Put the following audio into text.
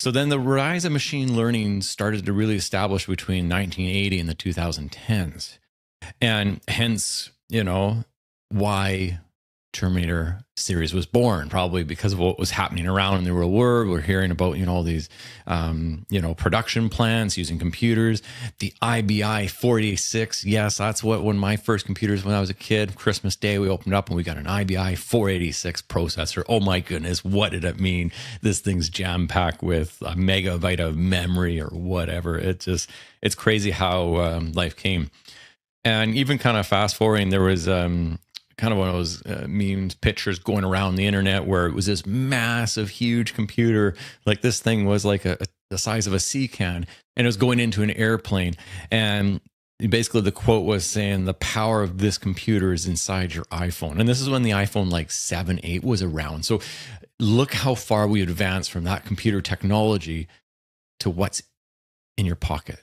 So then the rise of machine learning started to really establish between 1980 and the 2010s. And hence, you know, why Terminator series was born, probably because of what was happening around in the real world. We're hearing about, you know, all these, um, you know, production plants using computers. The IBM 486, yes, that's what one of my first computers when I was a kid. Christmas Day, we opened up and we got an IBM 486 processor. Oh my goodness, what did it mean? This thing's jam packed with a megabyte of memory or whatever. It just, it's crazy how um, life came. And even kind of fast forwarding, there was um, kind of one of those uh, memes pictures going around the internet where it was this massive, huge computer. Like this thing was like a, a, the size of a sea can, and it was going into an airplane. And basically, the quote was saying, "The power of this computer is inside your iPhone." And this is when the iPhone like seven, eight was around. So look how far we advanced from that computer technology to what's in your pocket